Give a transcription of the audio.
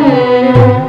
Música